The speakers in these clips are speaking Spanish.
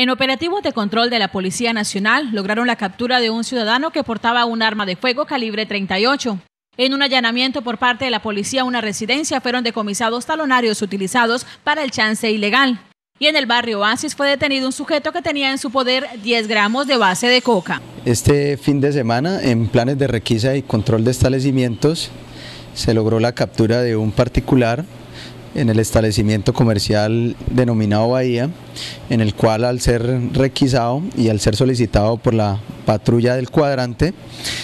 En operativos de control de la Policía Nacional lograron la captura de un ciudadano que portaba un arma de fuego calibre 38. En un allanamiento por parte de la policía a una residencia fueron decomisados talonarios utilizados para el chance ilegal. Y en el barrio Oasis fue detenido un sujeto que tenía en su poder 10 gramos de base de coca. Este fin de semana, en planes de requisa y control de establecimientos, se logró la captura de un particular en el establecimiento comercial denominado Bahía, en el cual al ser requisado y al ser solicitado por la patrulla del cuadrante,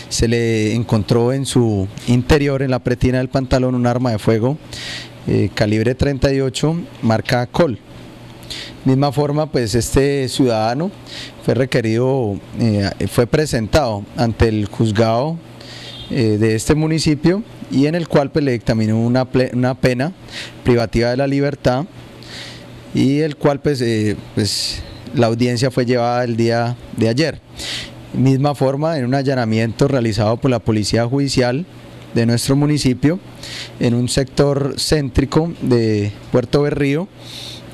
se le encontró en su interior, en la pretina del pantalón, un arma de fuego eh, calibre 38, marca Col. Misma forma, pues este ciudadano fue requerido, eh, fue presentado ante el juzgado eh, de este municipio y en el cual pues, le dictaminó una, una, pena privativa de la libertad y el cual pues, eh, pues la audiencia fue llevada el día de ayer. Misma forma, en un allanamiento realizado por la Policía Judicial de nuestro municipio, en un sector céntrico de Puerto Berrío,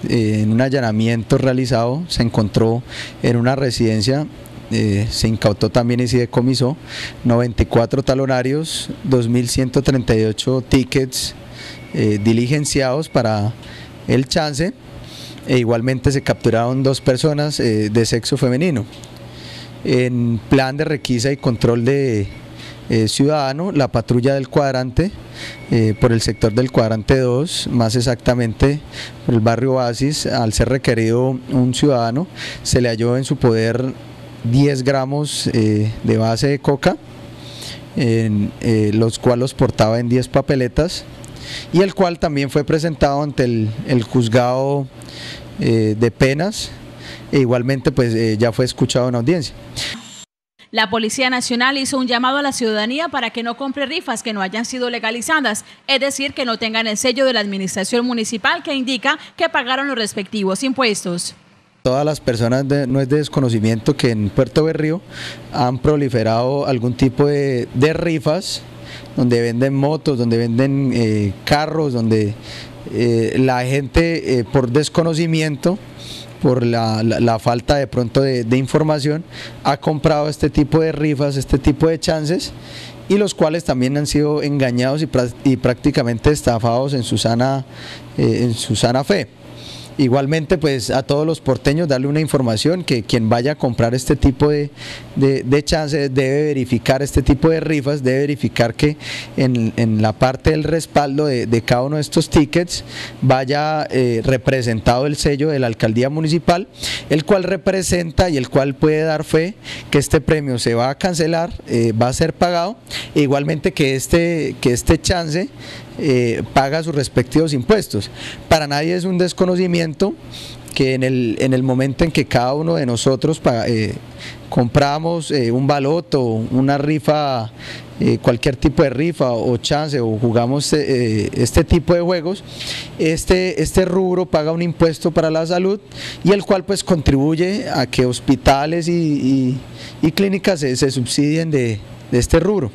eh, en un allanamiento realizado se encontró en una residencia eh, se incautó también y se decomisó 94 talonarios, 2.138 tickets eh, diligenciados para el chance e igualmente se capturaron dos personas eh, de sexo femenino. En plan de requisa y control de ciudadano, la patrulla del cuadrante, por el sector del cuadrante 2, más exactamente el barrio Oasis, al ser requerido un ciudadano, se le halló en su poder 10 gramos eh, de base de coca, en, eh, los cuales los portaba en 10 papeletas y el cual también fue presentado ante el, juzgado eh, de penas e igualmente pues ya fue escuchado en audiencia. La Policía Nacional hizo un llamado a la ciudadanía para que no compre rifas que no hayan sido legalizadas, es decir, que no tengan el sello de la administración municipal que indica que pagaron los respectivos impuestos. Todas las personas no es de desconocimiento que en Puerto Berrío han proliferado algún tipo de, rifas donde venden motos, donde venden eh, carros, donde eh, la gente eh, por desconocimiento, por la, falta de pronto de, información, ha comprado este tipo de rifas, este tipo de chances y los cuales también han sido engañados y, prácticamente estafados en su sana, en su sana fe. Igualmente, pues a todos los porteños darle una información que quien vaya a comprar este tipo de, de, chances debe verificar este tipo de rifas, debe verificar que en, la parte del respaldo de, cada uno de estos tickets vaya eh, representado el sello de la alcaldía municipal, el cual representa y el cual puede dar fe que este premio se va a cancelar, eh, va a ser pagado, e igualmente que este, que este chance eh, paga sus respectivos impuestos. Para nadie es un desconocimiento que en el, en el momento en que cada uno de nosotros eh, compramos eh, un baloto, una rifa, cualquier tipo de rifa o chance o jugamos este tipo de juegos, este, este rubro paga un impuesto para la salud y el cual pues contribuye a que hospitales y, clínicas se, subsidien de este rubro.